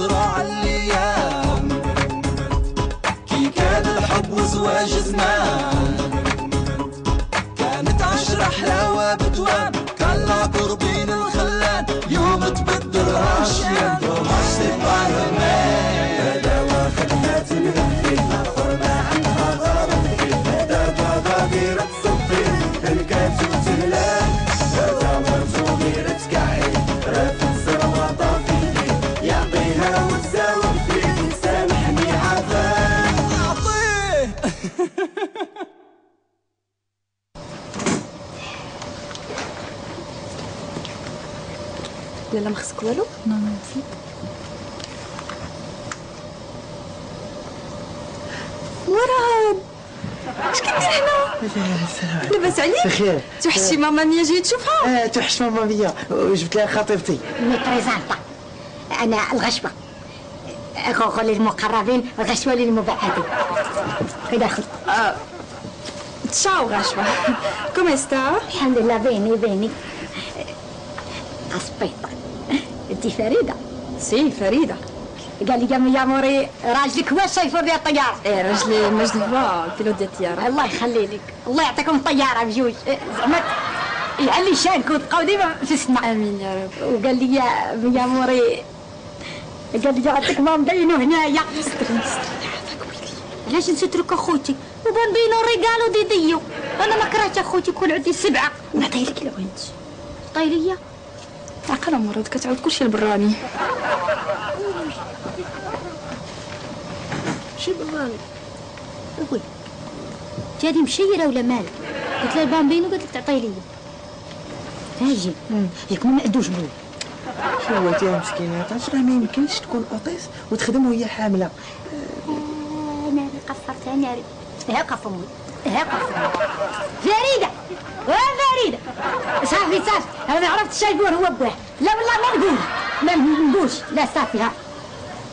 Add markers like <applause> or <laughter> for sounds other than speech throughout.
حسرة عالأيام كي كان الحب وزواج زمان كانت عشرة حلاوة بتوام كان لا قربين الخلان. يوم تبدل راشيان عليك بخير توحشتي ماما ميا جاي تشوفها؟ آه توحشت ماما ميا وجبت لها خطيبتي. mi presento أنا الغشوة. غوغو للمقربين الغشوه للمبعدين. كده خذ ciao غشوة come sta الحمد لله bene bene. aspetta. انت فريدة. sì فريدة. قال لي amore راجلك هو الشيفور ديال الطيارة. إيه راجلي مجد هو ال pilote ديال الطيارة. الله يخلي لك الله يعطيكم الطياره بجوج. زعما يعلي شانك وتبقاو ديما في السماء. آمين يا رب. وقال لي يا موري قال لي يعطيك ما مبينو هنايا. علاش نسترك أخوتي؟ وبنبينو ريقالو ديديو أنا ما كرهت أخوتي يكون عندي سبعة. نعطي لك العوينت طيريه عقله مراد كتعاود كلشي البراني شي بالله وي جادي مشيرة ولا مالك قلت لها البامبينو قالت لك تعطي لي تاجي ياك ما عندوش بول شو هو انت يا مسكينة؟ تعرف راه ما يمكنش تكون اوطيس وتخدم وهي حاملة. أنا اللي قصرت أنا اللي هاكا فمي هاكا فمي فريده وا فريده صافي صافي. أنا ما عرفت الشايبور هو بواه لا والله ما نقول. ما نقولش. لا صافي ها.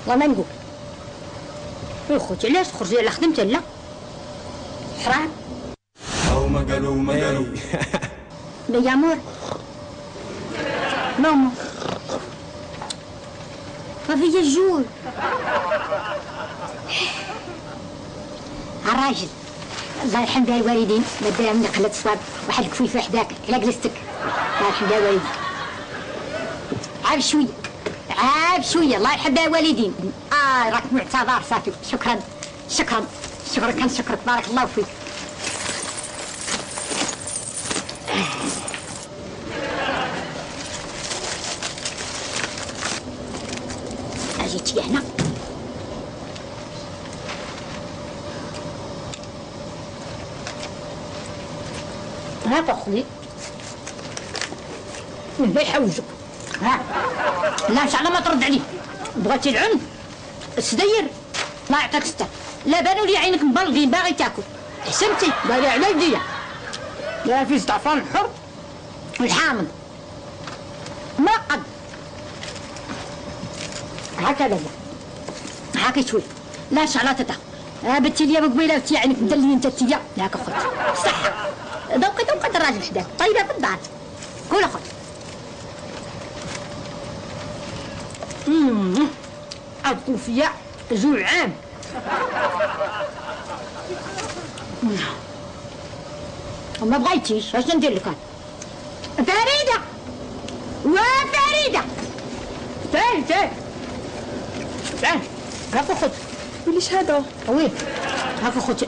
والله ما نقول. يا خوتي علاش تخرجي على خدمتي لا حرام. أو ما قالوا ما قالوا. يا مور. ماما. ما فيا الجوع الراجل. الله يرحم بها الوالدين. ما داها من قلة صواب واحد الكفيفة حداك على جلستك. الله يرحم بها الوالدين. عاب شوية. عاب شوية. الله يرحم بها الوالدين. آه راك معتذر صافي. شكرا. شكرا. شكرا. كنشكرك بارك الله فيك. اجيتي هنا. ها تاخذي لا يحوجك. ها. لا إن شاء الله ما ترد عليه. بغيتي العنف السدير ما يعطيك ستة. لا بانوا لي عينك مبلغين باغي تاكل. حسمتي بالي على يديا لا في زعفران الحر والحامض ما قد. هكذا. هاكي شوي. لا شعلاتها ها بنتي ليا قبيله عينك مدلي أنت تيا ياك اخوتي صح. ذوقي ذوق الراجل حداك. طيبه في الدار امم عطوا فيا جوعان وما بغيتيش اش ندير لك أنا؟ فريدة! وفريده تعال تعال تعال هاك خذ وليش هذا؟ وين؟ هاك خذ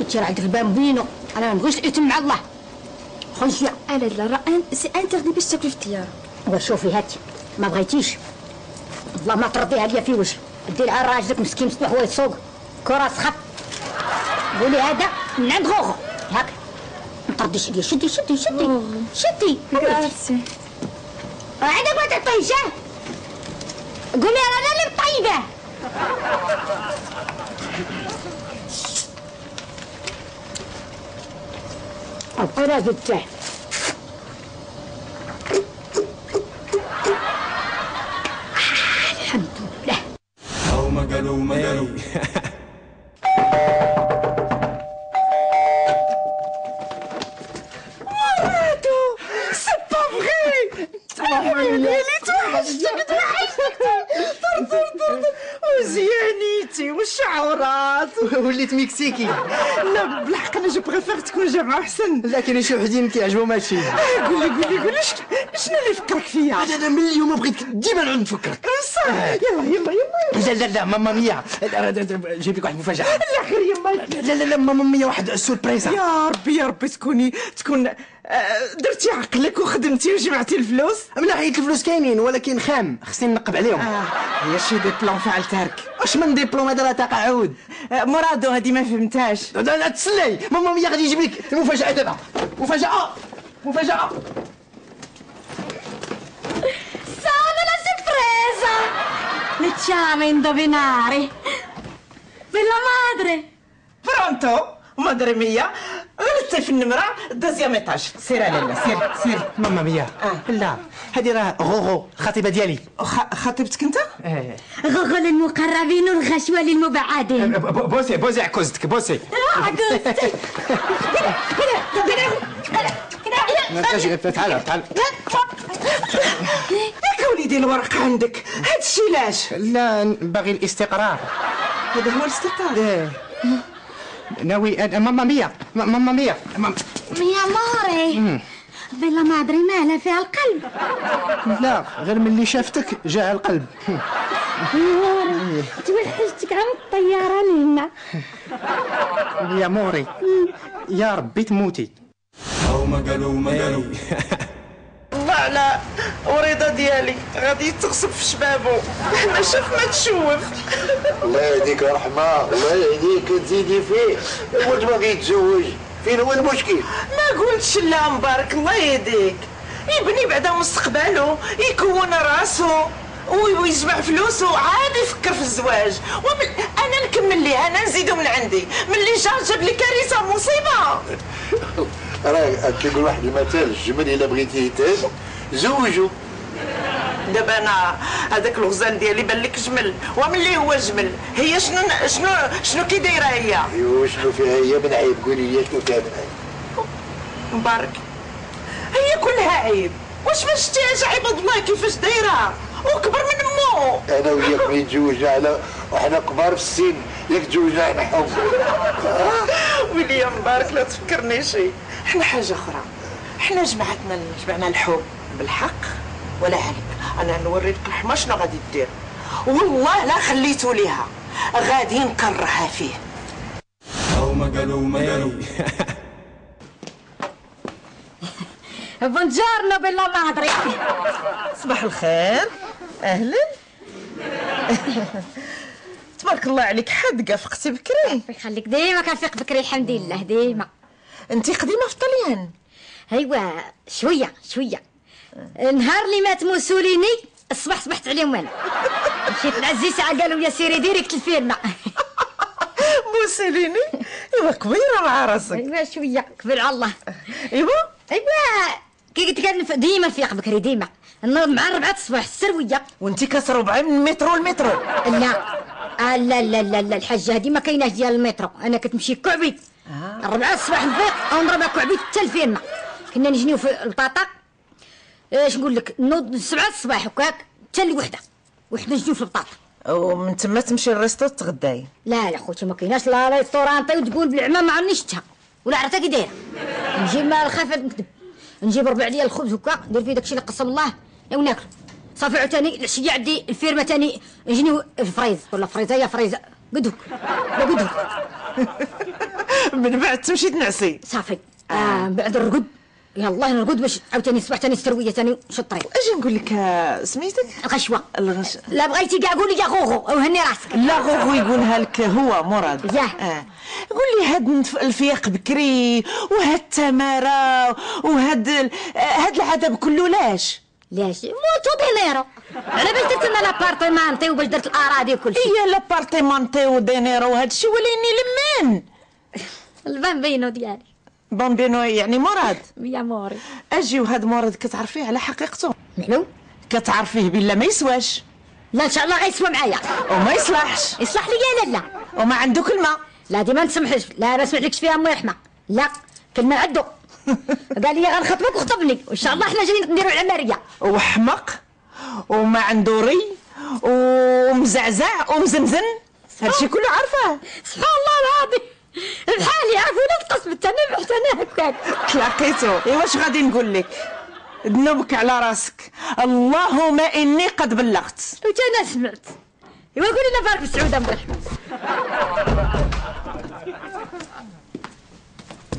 راه عندك ال bambino أنا ما نبغيش الاثم مع الله. شوية أنا لا راه c'est interdit باش تاكل في الطياره وشوفي هاتي. ما بغيتيش. والله ما ترضيها ليا في وجه دير على راجلك مسكين مصباح هو يسوق. كرة سخط. قولي هذا من عند غوغو. هاك. ما ترديش عليا. شدي شدي شدي. شدي. ميرسي هذا تعطيش ها قولي أنا اللي طيبه الراجل تاعي الحمد لله. أو ما قالوا ما قالوا سي با فغي ماما ميا توحشتك توحشتك وزيانيتي والشعورات وليت مكسيكي لا بالحق أنا je préfère تكون جامعة أحسن. لا كاين شي وحدين كيعجبهم هادشي قول لي قول لي قول لي شك- شنو اللي فكرك فيا؟ أنا من اليوم بغيت ديما نعود نفكرك. صح. يلا يلا يلا لا لا لا ماما ميا جايب لك واحد المفاجأة لا يما لا لا لا ماما ميا واحد sorpresa يا ربي يا ربي تكوني تكون درتي عقلك وخدمتي وجمعتي الفلوس؟ من ناحية الفلوس كاينين ولكن خام خصني نقب عليهم. آه. هي شي des plans فعلتها لك واش من ديبلوم هذا راه تقاعد مرادو هادي ما فهمتهاش. لا لا تسلي. ماما ميا غادي يجيب لك. المفاجأة دابا. مفاجأة مفاجأة Sono la sorpresa! Iniziamo a indovinare. Bella madre! pronto madre mia في النمرة deuxième étage. سير على لا سير سير. ماما ميا. آه. لا هذه راه غوغو الخطيبة ديالي. خ- خطيبتك أنت؟ إيه. غوغو للمقربين والغشوة للمبعدين. بوسي بوسي عكوزتك بوسي. عقوزتي تعال تعال. ياك وليدي الورق عندك؟ هادشي لاش لا باغي الاستقرار. هذا هو الاستقرار. إيه. ناوي ماما ميا. ماما ميا. مام- يا ماري بلا مادري مالها فيها القلب. لا غير من اللي شافتك جاها القلب. تقول حجتك عن الطيارة لهنا يا موري. يا ربي تموتي. هاو ما قالوا ما قالوا. <laughs> على وريضة ديالي. غادي تغصب في شبابو. ما شاف ما تشوف. الله يهديك رحمة الله يهديك تزيدي فيه. ولد ما كيتزوج فين هو المشكل؟ ما قلتش لا مبارك. الله يهديك. يبني بعدا مستقبله يكون راسو. وي- ويجمع فلوسه عاد يفكر في الزواج. ومن أنا نكمل ليه. أنا نزيدو من عندي. من اللي جا جاب لي كارثة. مصيبة. <laughs> راه كيقول واحد المثل الجمل إلا بغيتيه يتهز زوجو. دابا أنا هذاك الغزال ديالي بان لك جمل ومن اللي هو جمل هي شنو شنو شنو كي دايره هي؟ ايوا شنو فيها هي؟ من عيب قولي لي شنو فيها من عيب. مبارك. هي كلها عيب. واش ما شفتيهاش عباد الله؟ كيفاش دايره وكبر من أمو. أنا وياك ملي تزوجنا على وحنا كبار في السن. ياك تزوجنا على حب. ويلي مبارك لا تفكرني شي. حنا حاجة أخرى. حنا جمعتنا جمعنا الحب. بالحق ولا عليك أنا نوري لك الحما شنو غادي دير. والله لا خليتو ليها. غادي نكرهها فيه. هاو ما قالوا ما قالوا. <laughs> buongiorno bella madre صباح الخير. أهلا. <laughs> تبارك الله عليك. حدقه فقتي بكري؟ يخليك. ديما كنفيق بكري الحمد لله ديما. انت قديمة في طليان ايوا شوية شوية. نهار اللي مات موسوليني الصباح صبحت عليهم أنا. <laughs> مشيت نعزي ساعة قالوا يا سيري direct الفيرمة <laughs> موسوليني؟ إيوا كبيره مع راسك. إيوا شوية. كبر على الله. إيوا؟ إيوا. كي قلت لك أنا ديما نفيق بكري ديما. نوض مع ربعة الصباح السرويه وانت كتربعي من المترو المترو لا. آه لا لا لا لا الحاجة هذه ما كايناش ديال المترو. أنا كتمشي كعبي. الربعة الصباح نفيق أو نضربها كعبي حتى الفيرمة. كنا نجنيو في البطاطا اش نقول لك؟ نوض سبعة الصباح هكاك حتى الوحده وحدة في البطاطا ومن تما تمشي لل resto تغداي لا لا خوتي ما كايناش لا ristorante وتقول بالعمى ما عرفنيش شتها ولا عرفتها كي دايرة. نجيب مال الخفه نكذب. نجيب ربع ديال الخبز هكا ندير فيه داكشي اللي قسم الله. وناكل صافي عاوتاني العشيه عندي الفيرمه تاني. نجنيو ال fraise. ولا فريزة يا فريزة. قدوك. لا قدوك. <laughs> من بعد تمشي تنعسي. صافي. آه من بعد نرقد يلا نرقد باش عاوتاني الصباح تاني السرويه تاني الطريق؟ أجي نقول لك آه، سميتك الغشوة. الغش لا بغيتي كاع قولي يا غوغو وهني راسك. لا غوغو يقولها لك هو مراد. ياه. آه. قول لي هاد الفيق بكري وهاد التمارة وهاد آه، هاد العذاب كله لاش؟ ليش molto denaro. على باش درت أنا لابارتمانتي وباش درت الأراضي وكل شيء. هي لابارتيمونتي ودينيرو وهاد الشيء وليني لمان البامبينو ديالي. بامبينو يعني مراد. يا موري أجي وهاد مراد كتعرفيه على حقيقته. معلوم كتعرفيه بلا ما يسواش. لا إن شاء الله غيسوى معايا. وما يصلحش. يصلح لي لا. لا وما عنده كلمه لا دي ما نسمحش لا ما سمعتلكش فيها أمي رحمة. لا كلمة عدو. <laughs> قال لي غنخطبك وخطبني. وإن شاء الله إحنا جايين نديروا العمارية. وحمق وما عنده ري. ومزعزع ومزمزن هادشي كله عارفاه سبحان الله العظيم. بحال يعرفونا القسم تاعنا حتى أنا هكاك. تلاقيتو ايوا واش غادي نقول لك؟ ذنوبك على راسك. اللهم إني قد بلغت. وتا أنا سمعت. ايوا قولي لنا بارك بالسعودة ام الرحمة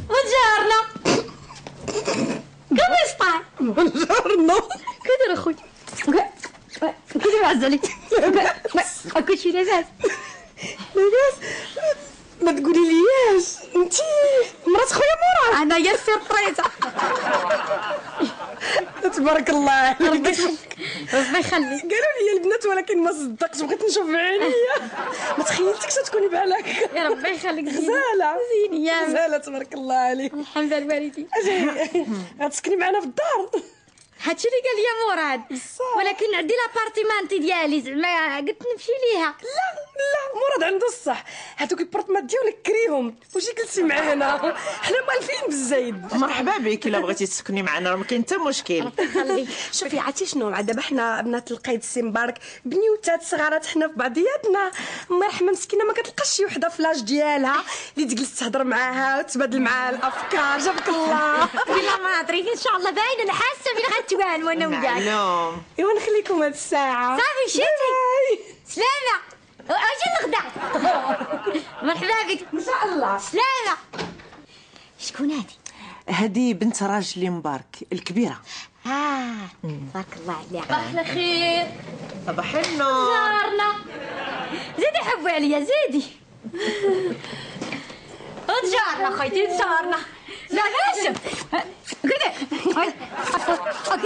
وجارنا كم يسطع جارنا كدر أخوي. كدر عز عليك اكو شي لاباس لاباس ما تقولي لياش انت مرات خويا مراد أنا يا سيربريزه تبارك الله ربي يخليك. ربي يخليك. قالوا لي البنات ولكن ما صدقتش بغيت نشوف بعينيا ما تخيلتكش تكوني بحال هكا يا ربي يخليك. غزالة. زيني يا غزالة تبارك الله عليك. الحمد لله الوالدين أجي. غتسكني معنا في الدار. هادشي اللي قال لي مراد. ولكن عندي l'appartamenti ديالي زعما قلت نمشي ليها. لا لا مراد عنده الصح. هذوك البارتمات ديالك كريهم واش جلسي معانا؟ حنا مالفين بالزايد مرحبا بك إلا بغيتي تسكني معنا راه ما كاين حتى مشكل. شوفي عرفتي شنو؟ دابا حنا بنات القايد سي مبارك بنيوتات صغارات حنا في بعضياتنا. رحمه مسكينة ما كتلقاش شي وحدة في l'âge ديالها. اللي تجلس تهضر معاها وتبادل معاها الأفكار جابك الله. <laughs> بلا ما أدري إن شاء الله باين أنا حاسه بلي غتوان وأنا وياك. معلوم ايوا نخليكم هاد الساعة. صافي مشيتي سلامة. أجي الغدا <laughs> مرحبا بك. إن شاء الله. سلامة. شكون هادي هذه بنت راجلي مبارك الكبيرة. آه. تبارك الله عليها. الخير. صباح النور. جارنا زيدي حبي عليا زيدي. <laughs> تجارنا خويتي تجارنا لا شوف. كده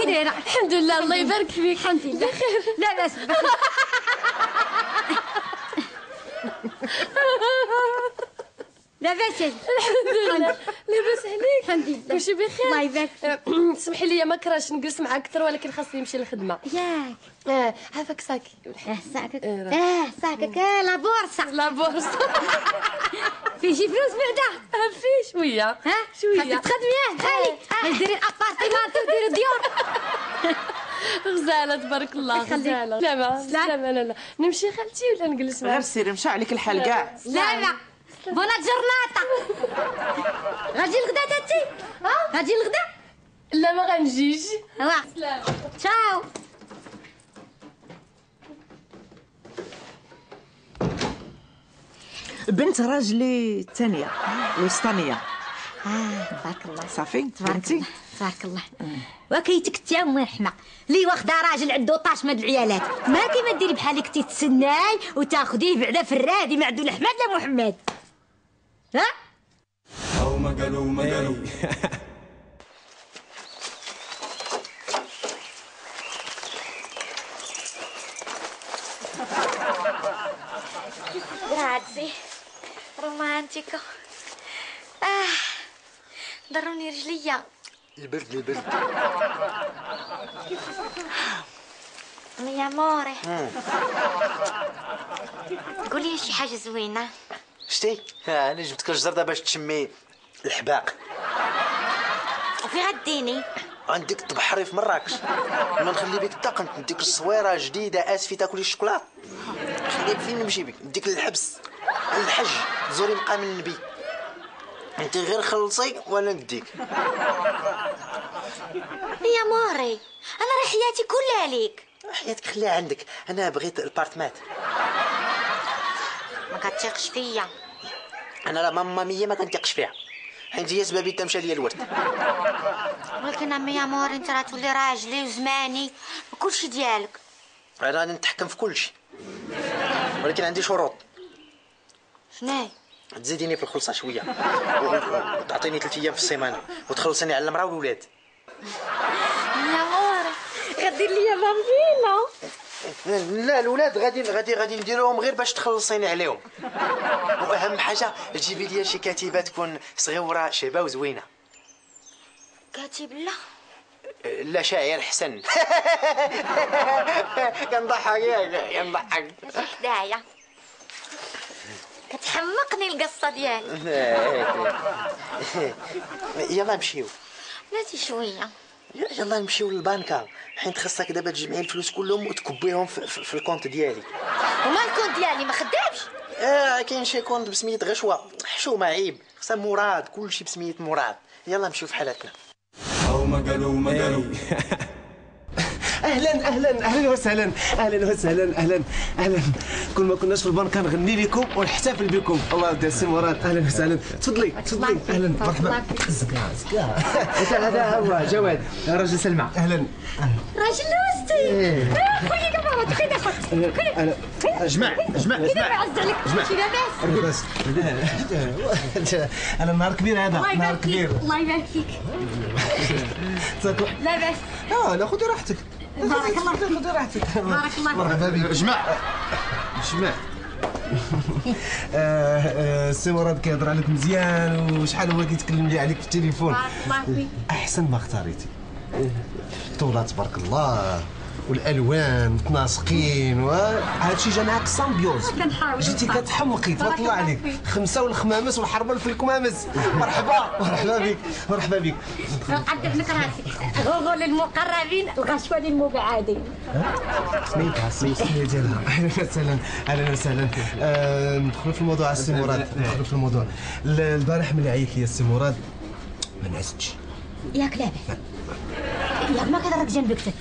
كده هنا الحمد لله الله يبارك فيك. الحمد لله. لا لا بس الحمد لله. لاباس عليك. الحمد لله. كلشي بخير. الله يبارك فيك. <clears throat> سمحي لي ما كرهش نجلس معاك أكثر ولكن خاصني نمشي للخدمة. ياك. آه عافاك ساكي. آه ساكك. إيه،. آه ساكك. آه لا بورصة. لا بورصة. <laughs> في شي فلوس بعدا؟ آه، في شوية. ها؟ شوية. خاصك تخدمي آه. خالي ديري الابارتيمون وديري الديور <laughs> غزالة تبارك الله. غزالة. لا ما. لا لا لا نمشي خالتي ولا نجلس غير معاك سيري مشى عليك الحال كاع. لا لا. بونا جرناطة غادي الغدا تاتي غادي الغدا لا ما غنجيش وا تشاو بنت راجلي الثانية الوسطانيه آه تبارك الله صافي تبارك فهمتي الله تبارك الله وكيتك انت ام رحمه اللي واخده راجل عنده طاش من العيالات ما كيما ديري بحالك تتسناي وتاخديه بعدا في الرادي مع عبد الرحمن لا محمد ها أو ما قالوا ما قالوا Grazie. رومانتيكو آه ضروني رجليا البرد البرد يا موري قولي شي حاجة زوينه شتي؟ ها أنا جبتك الجزر باش تشمي الحباق. وفي غديني عندك تبحري في مراكش. ما نخلي بك الطاقم نديك الصويرة جديدة اسفي تاكلي الشوكولا خليك فين نمشي بك؟ نديك للحبس الحج تزوري مقام النبي. أنت غير خلصي وأنا نديك. يا موري أنا راه حياتي كلها ليك. حياتك خليها عندك. أنا بغيت البارتمات. ما كتثقش فيا. أنا لا mamma mia ما كنتيقش فيها. حيت هي سبابي تمشى ليا الورد. ولكن امي amore أنت راه تولي راجلي وزماني وكلشي ديالك. أنا راني نتحكم في كل شيء ولكن عندي شروط. شناهي تزيديني في الخلصة شوية. وتعطيني ثلاث أيام في السيمانة. وتخلصيني على المرأة والولاد. يا موري غدير ليا بامبينو لا الولاد غادي غادي غادي نديروهم غير باش تخلصيني عليهم. وأهم حاجة تجيبي لي شي كاتبة تكون صغيره شابة وزوينة. كاتب لا. لا شاعر حسن. <laughs> كنضحك ياك كنضحك. حدايا كتحمقني القصة ديالي. <laughs> يلا نمشيو. بلاتي شوية. يلا نمشيو للبنكة حيت خاصك دابا تجمعي الفلوس كلهم وتكبيهم في, في, في ال compte ديالي. وما الكون ديالي ما خدامش آه كاين شي compte بسمية غشوة. حشومة عيب خصها مراد كلشي بسمية مراد. يلا نمشيو في حالتنا. أو ما قالوا ما قالوا. <laughs> أهلا أهلا أهلا وسهلا أهلا وسهلا أهلا أهلا. كل ما كناش في البنك كنغني لكم ونحتفل بكم. الله يرضي السي مراد أهلا وسهلا. تفضلي تفضلي. أهلا. مرحبا. زكا زكا هذا هو جواد. يا راجل سلمى. أهلا. راجل لوستي خويا كبرت كي دخلت أهلا أجمع أجمع أجمع. شي لاباس. بس. أنا نهار كبير هذا. نهار كبير. الله يبارك فيك. لاباس. آه لا خذي راحتك. بارك الله فيك. خذي راحتك بارك الله فيك. مرحبا بك. اجمع. اجمع. <laughs> آه، آه، السي مراد كيهضر عليك مزيان وشحال هو كيتكلم لي عليك في التليفون؟ بارك الله فيك. أحسن ما اختاريتي. الطولات تبارك الله. والألوان متناسقين وهادشي جا معاك سامبيوز. كنحاول جيتي. كتحمقي تبارك بارك الله الله عليك. خمسة والخمامس والحربل في الكمامس مرحبا. <laughs> مرحبا بك. مرحبا بك. نقدر لك راسي غوغو للمقربين. الغشوه للمبعدين سميتها سميتها. ديالها. <laughs> أهلا وسهلا. أهلا وسهلا. آه، ندخلوا في الموضوع السي مراد. ندخلوا في الموضوع. ال- البارح ملي عيط لي السي مراد ما نعستش. ياك لاباس ياك ما كضرك جنبك تتا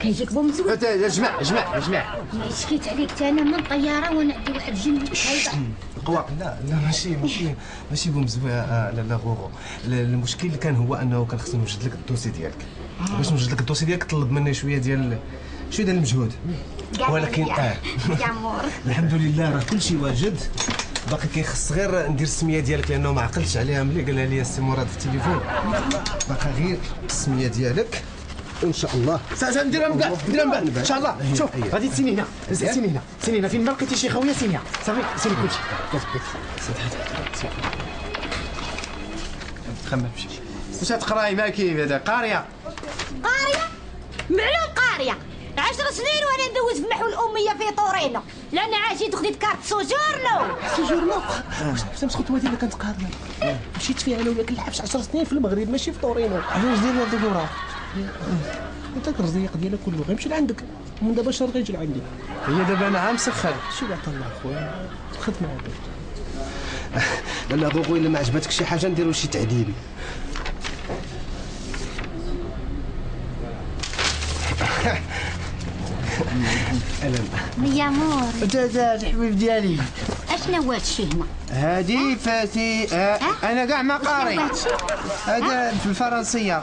كيجيك بومزوج جمع جمع جمع شكيت عليك تا أنا من طيارة وأنا عندي واحد جنبي هايبه قوا. لا لا ماشي ماشي ماشي بومزوي آه، لا لا غوغو ال- المشكل اللي كان هو أنه كان خصني نوجد لك الدوسي ديالك. باش نوجد لك ال dossier ديالك طلب مني شوية ديال شوية ديال المجهود. ولكن آه. amore. <laughs> الحمد لله راه كلشي واجد. باقي كيخص غير ندير السمية ديالك لأنه ما عقلتش عليها ملي قالها لي السي مراد في التليفون. باقي غير السمية ديالك. وان شاء الله. سا نديرها من بعد نديرها من بعد إن شاء الله. شوف غادي تسيني هنا. سيني هنا سيني هنا. فين ما لقيتي شي خويه سينيها صافي سيني كلشي. خمم. شي واش تقراي ما كيف هذا. قارية. قارية؟ معلوم قارية. عشر سنين وأنا ندوز في محو الأمية في طورينو لأن عاشيت خديت كارت سوجورنو سجورنا؟ واش نمسك الخطوه اللي كانت قارية؟ مشيت فيها أنا وياك الحبس 10 سنين في المغرب ماشي في طورينو علاش دير هذا الدوره أنت الرزيق ديالك كله غيمشي لعندك ومن دابا شهر غيجي لعندي. هي دابا أنا عام شو اللي عطا الله خويا الخدمه هذا لا لا غوغو إلا ما عجبتك شي حاجة نديرو شي تعديل. <laughs> يا مور. هذا الحبيب ديالي. هو هادشي هنا هادي فاتي أنا كاع ما قاري. هذا في الفرنسية؟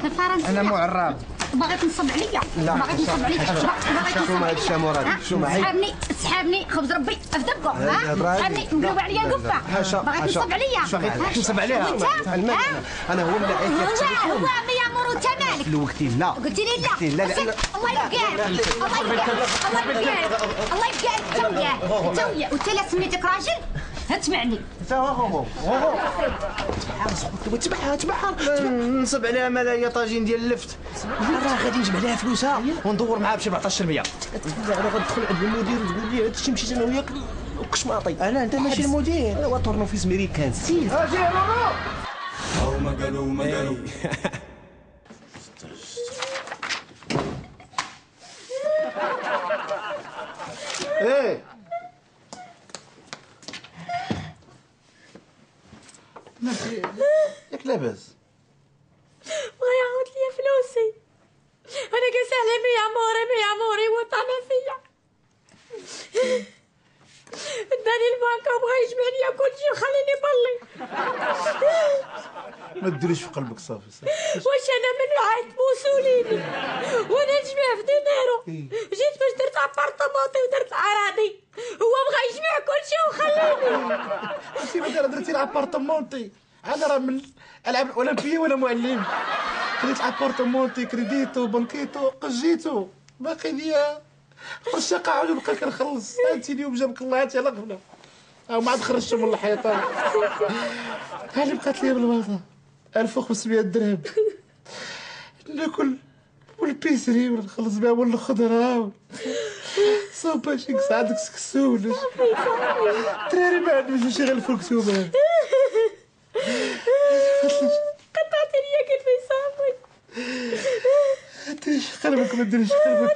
أنا معرب. باغي تنصب عليا. باغي تنصب عليا باغي شو ما مراد شو ما هي سحابني سحابني خبز ربي في برادي. سحابني مقلوب عليا القفه باغي حاشا. تنصب عليا. شو غير ها؟ تنصب عليها؟ أنا هو اللي عيط لك هو هو مور وانت مالك لوقتي لا. قلت لي لا. قلت لي لا، لا، بس لا. الله يبقى الله يبقى الله يبقى الله يبقى انت وياه انت وياه وانت لا سميتك راجل هتسمعني تبعها تبعها نصب عليها ملايا طاجين ديال اللفت. راه غادي نجمع لها فلوسها وندور معاها بشي 14% أنا غندخل عند المدير وتقول لي هادشي مشيت أنا وياك؟ وكشماطي أنا أنت ماشي المدير. انا وطرنا في ميريكان سيل أو ما قالوا ما قالوا إيه ياك لاباس. بغا يعاود ليا فلوسي. أنا قاس عليه مي عموري مي عموري وطعنا فيا. اداني البنكة وبغا يجمع ليا كلشي وخليني بلي ما ديريش في قلبك صافي صافي. واش أنا من عاد موسوليني وأنا نجمع في دينارو جيت باش درت أبارتمونتي ودرت أراضي. هو بغا يجمع كلشي وخليني. انت مثلا درتي الأبارتمونتي. أنا راه من ألعاب الأولمبية ولا معلم خديت الأبارتمونتي كريديتو بنكيتو قجيتو. باقي ليا الشقة عاود نبقى كنخلص. انت اليوم جابك الله انت على غفله أو ما عاد خرجتو من الحيطه ها اللي بقات ليا بالبلاصه 1500 درهم. ناكل والبيسري ونخلص بها والخضرة. صوبا شي كسعة داك السكسول الدراري ما عندهمش شي غير الفركسومه قطعت ليا كيف يصابي قلبك ما ديريش قلبك.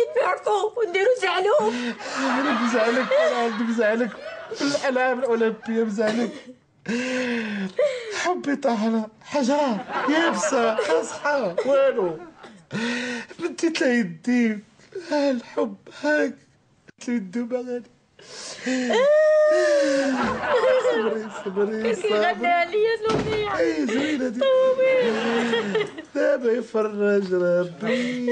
غادي نبعكو ونديرو زعلو أنا بزعلك أنا عندي بزعلك. في الألعاب الأولمبية بزعلك. حبي طاحله حجره يابسة قاصحه والو. مديت لها يدي. ها الحب هاك؟ يدو ما غادي صبري صبري صبري. عليا الاغنيه اي زوينة دي. دابا يفرج ربي.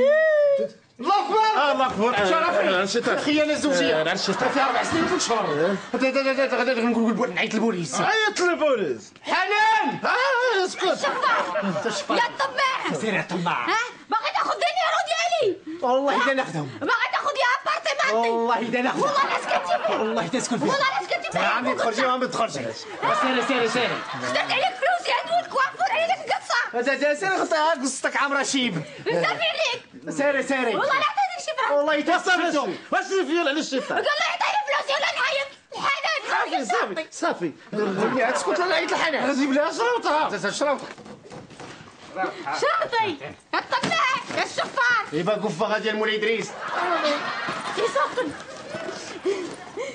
الله اكبر الله اكبر شرفي الخيانه الزوجيه فيها أربع سنين وثلاث شهور غادي نقول نعيط للبوليس عيط للبوليس حنان آه اسكت يا الطماع سير يا طماع ها باغي تاخذ دينيرو ديالي والله اذا ناخذهم باغي تاخذ يا ابارتمانتي والله اذا ناخذهم والله لا سكتي فيه والله تسكن فيه والله لا سكتي فيه عمي تخرجي وما تخرجي سيري سيري سيري خدت عليك فلوسي عند ولد كوافور عليك قصه سيري خطيها قصتك عامره شيب صافي عليك سيري سيري والله لا عطيتك شي فرح والله تسكتهم واش فيا على الشيطان قال لا يعطيني فلوسي ولا نحيد الحنان صافي صافي صافي. تسكت لا عيط الحنان. جيب لها شرطي يا الطماع يا الشفار يبقى قفه غادي المولي إدريس. يسوقن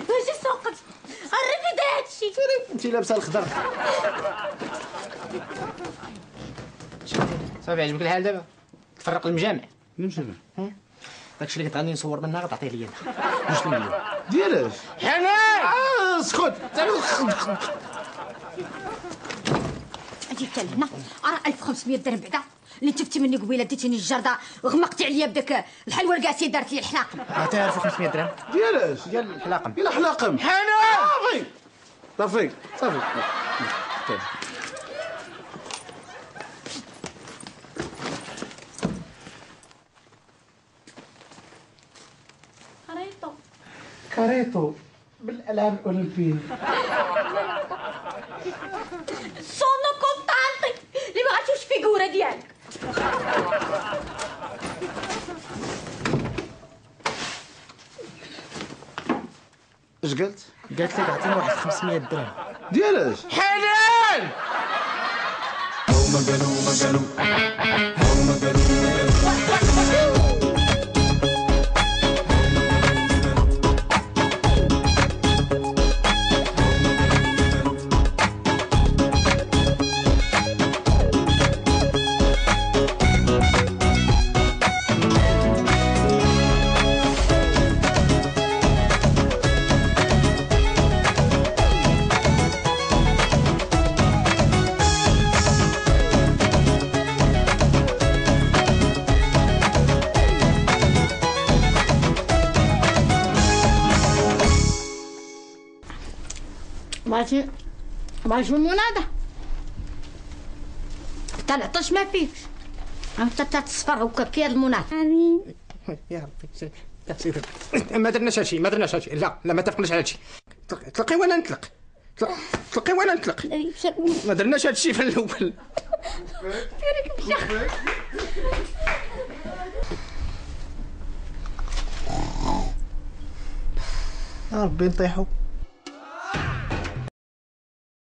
واش يسوقن الرفد هادشي انت لابسة الخضر. صافي عجبك الحال دابا؟ تفرق المجامع. نمشي داكشي اللي كنت غادي نصور منها غتعطيه ليا. أنا جوج المليون ديالاش حنان! آه اسكت أجي حتى لهنا راه 1500 درهم بعدا. اللي تفتي مني قبيلة ديتيني الجردة. وغمقتي عليا بداك الحلوه القاسيه دارت لي الحلاقم. عطيها 1500 درهم. ديالاش ديال الحلاقم. إلى حلاقم. حنان! صافي صافي صافي كاريتو بالألعاب الأولمبية. سونو كونتانتي اللي ما غاتشوفش فيغوره ديالك. اش قلت؟ قالت لك عطيني واحد 500 درهم. ديالاش حنان هما قالوا ما قالوا. هما قالوا. ماشي؟ ماشي من منادى حتى العطش ما فيكش انت تتصفر هكا كي هاد المنادى؟ يا ربي يا سيدي ما درناش هادشي ما درناش هادشي لا لا ما اتفقناش على هادشي طلق- طلقي وأنا نطلق طلق- طلقي وأنا نطلق ما درناش هادشي في الأول. يا ربي نطيحو.